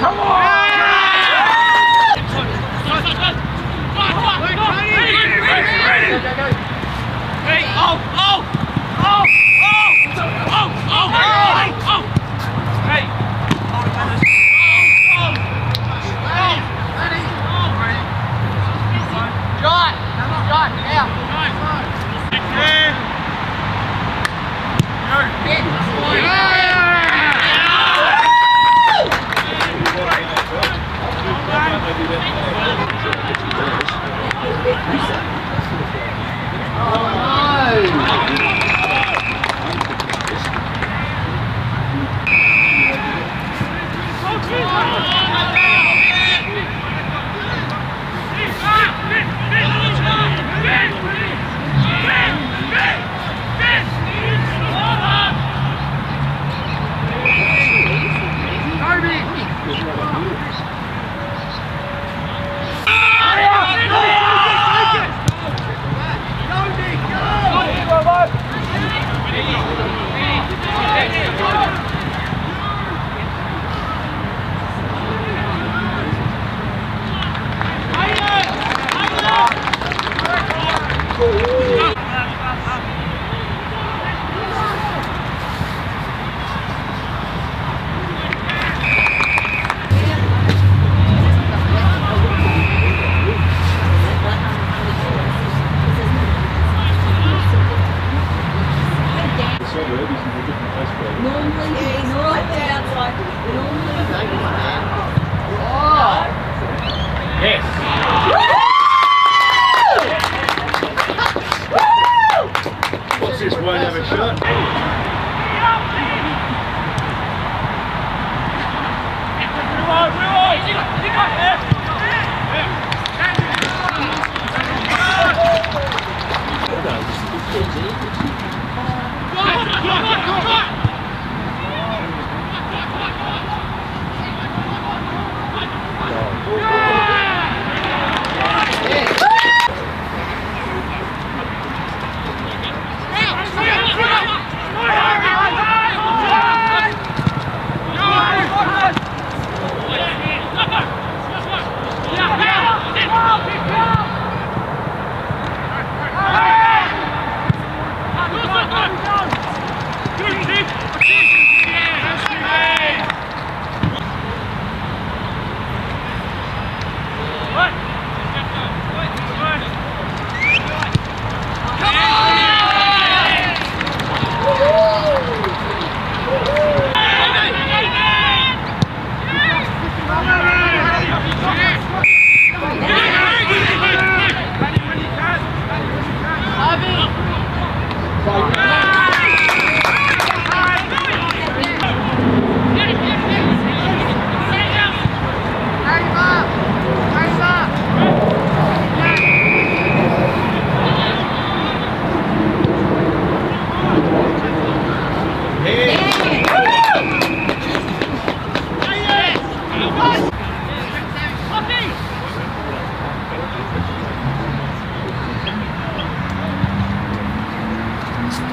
Come on! Get we'll get the best way. Normally, yeah, he's normally sounds like normally. Don't you want that? Oh. Yes. Woo! What's this? Won't have a shirt. Willow, Willow, you got, you got, yeah.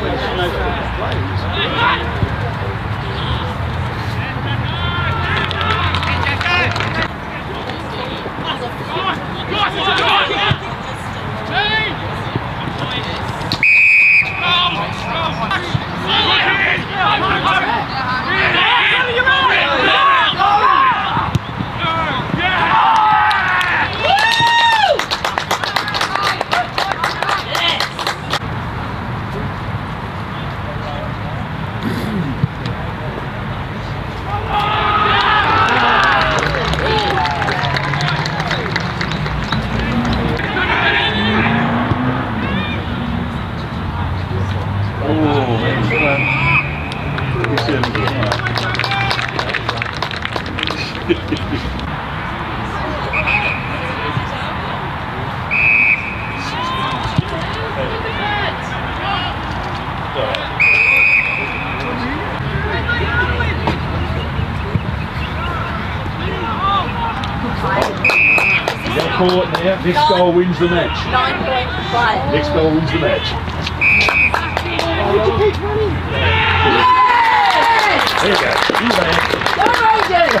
plays. there. This Nine. goal wins the match. 9.5. This goal wins the match. You go. Man. Go Rangers!